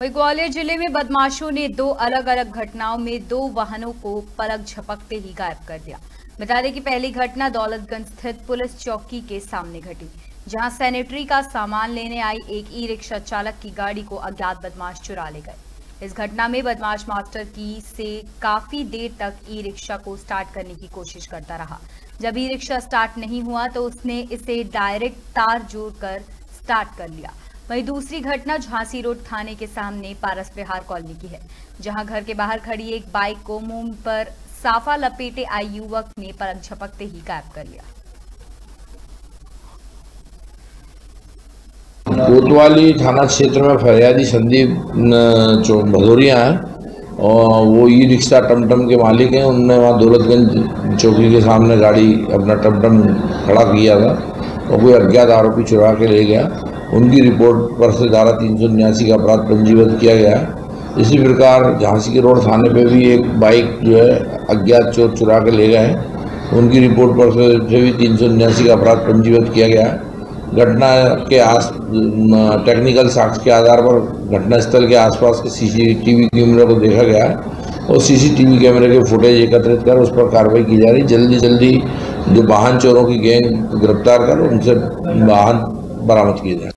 वही ग्वालियर ज़िले में बदमाशों ने दो अलग अलग घटनाओं में दो वाहनों को पलक झपकते ही गायब कर दिया। बता दें कि पहली घटना दौलतगंज स्थित पुलिस चौकी के सामने घटी, जहाँ सैनिटरी का सामान लेने आई एक ई रिक्शा चालक की गाड़ी को अज्ञात बदमाश चुरा ले गए। इस घटना में बदमाश मास्टर की से काफ़ी देर तक ई रिक्शा को स्टार्ट करने की कोशिश करता रहा। जब ई रिक्शा स्टार्ट नहीं हुआ तो उसने इसे डायरेक्ट तार जोड़कर स्टार्ट कर लिया। वहीं दूसरी घटना झांसी रोड थाने के सामने पारस विहार कॉलोनी की है, जहाँ घर के बाहर खड़ी एक बाइक को मुँह पर साफा लपेटे आई युवक ने पलक झपकते ही गायब कर लिया। कोतवाली थाना क्षेत्र में फरियादी संदीप जो भदौरिया हैं, और वो ई रिक्शा टमटम के मालिक हैं, उनने वहाँ दौलतगंज चौकी के सामने गाड़ी अपना टमटम खड़ा किया था, और कोई अज्ञात आरोपी चुरा के ले गया। उनकी रिपोर्ट पर से धारा तीन सौ उन्यासी का अपराध पंजीबद्ध किया गया। इसी प्रकार झांसी के रोड थाने पे भी एक बाइक जो है अज्ञात चोर चुरा कर ले गए। उनकी रिपोर्ट पर से भी तीन सौ उन्यासी का अपराध पंजीबद्ध किया गया। घटना के आस टेक्निकल साक्ष्य के आधार पर घटनास्थल के आसपास के सीसीटीवी कैमरे को देखा गया और सीसीटीवी कैमरे के फुटेज एकत्रित कर उस पर कार्रवाई की जा रही। जल्दी जल्दी जो वाहन चोरों की गैंग गिरफ़्तार कर उनसे वाहन बरामद किए जाए।